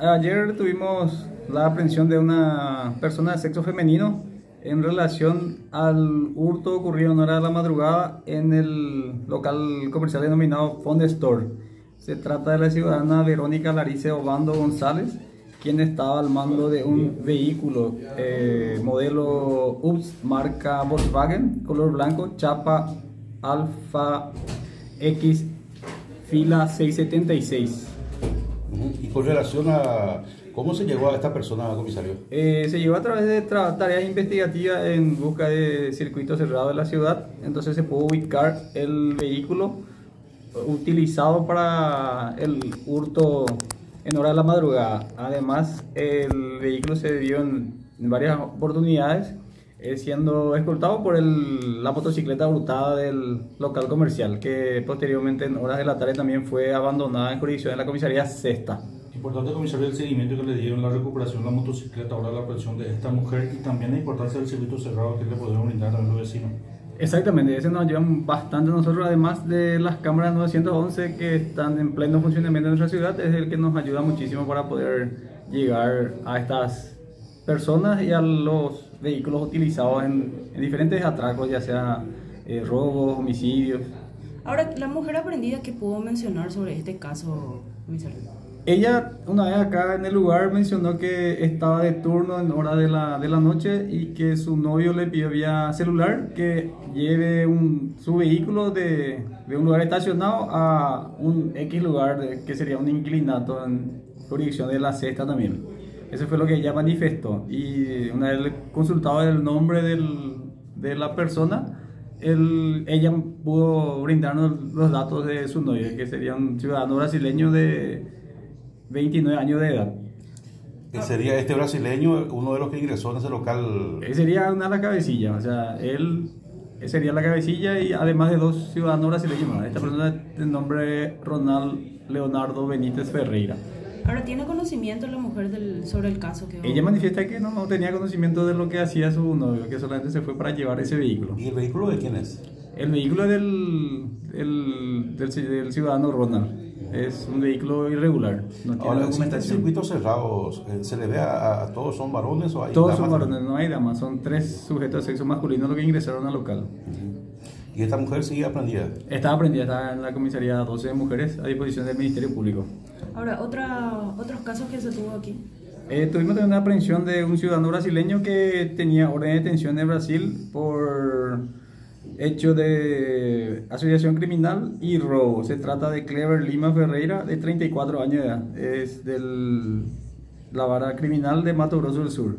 Ayer tuvimos la aprehensión de una persona de sexo femenino en relación al hurto ocurrido en hora de la madrugada en el local comercial denominado Fond Store. Se trata de la ciudadana Verónica Larice Obando González, quien estaba al mando de un vehículo eh, modelo UPS marca Volkswagen, color blanco, chapa Alfa X fila 676 y con relación a cómo se llegó a esta persona, comisario. Eh, se llegó a través de tareas investigativas en busca de circuitos cerrados de la ciudad, entonces se pudo ubicar el vehículo utilizado para el hurto en hora de la madrugada. Además, el vehículo se dio en, varias oportunidades eh, siendo escoltado por la motocicleta hurtada del local comercial, que posteriormente en horas de la tarde también fue abandonada en jurisdicción de la comisaría Sexta. Importante, comisario, el seguimiento que le dieron la recuperación de la motocicleta, ahora la presión de esta mujer y también la importancia del circuito cerrado que le podemos brindar a los vecinos. Exactamente, ese nos ayuda bastante a nosotros, además de las cámaras 911 que están en pleno funcionamiento en nuestra ciudad, es el que nos ayuda muchísimo para poder llegar a estas personas y a los vehículos utilizados en, diferentes atracos, ya sea eh, robos, homicidios. Ahora, la mujer aprendida que pudo mencionar sobre este caso, ella una vez acá en el lugar mencionó que estaba de turno en hora de la, de la noche y que su novio le pidió vía celular que lleve un, su vehículo de, de, un lugar estacionado a un X lugar que sería un inclinato en jurisdicción de la cesta también. Eso fue lo que ella manifestó. Y una vez consultado el nombre del, de la persona, el, ella pudo brindarnos los datos de su novio, que sería un ciudadano brasileño de 29 años de edad. ¿Sería este brasileño uno de los que ingresó en ese local? Él sería una de las cabecillas, o sea, él sería la cabecilla y además de dos ciudadanos brasileños más. Esta persona de nombre Ronald Leonardo Benítez Ferreira. Ahora, ¿tiene conocimiento la mujer del, sobre el caso? que Ella manifiesta que no, no, tenía conocimiento de lo que hacía su novio, que solamente se fue para llevar ese vehículo. ¿Y el vehículo de quién es? El vehículo es del, del, del, ciudadano Ronald. Es un vehículo irregular. No tiene Ahora, documentación. circuitos cerrados, eh, ¿se le ve a, todos son varones o hay Todos son varones, no hay damas. Son tres sujetos de sexo masculino los que ingresaron al local. ¿Y esta mujer sigue aprendida? Está aprendida, está en la comisaría 12 de mujeres a disposición del Ministerio Público. Ahora, otra, otros casos que se tuvo aquí. Eh, tuvimos una aprehensión de un ciudadano brasileño que tenía orden de detención en Brasil por hecho de asociación criminal y robo. Se trata de Clever Lima Ferreira, de 34 años de edad. Es de la vara criminal de Mato Grosso del Sur.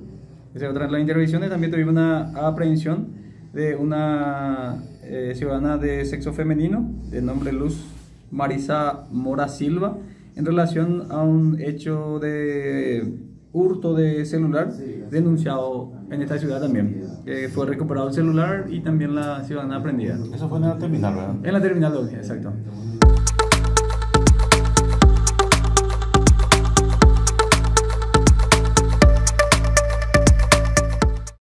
En las intervenciones también tuvimos una aprehensión de una eh, ciudadana de sexo femenino, de nombre Luz Marisa Mora Silva, en relación a un hecho de hurto de celular denunciado en esta ciudad también. fue recuperado el celular y también la ciudadana aprendida. Eso fue en la terminal, ¿verdad? En la terminal, exacto.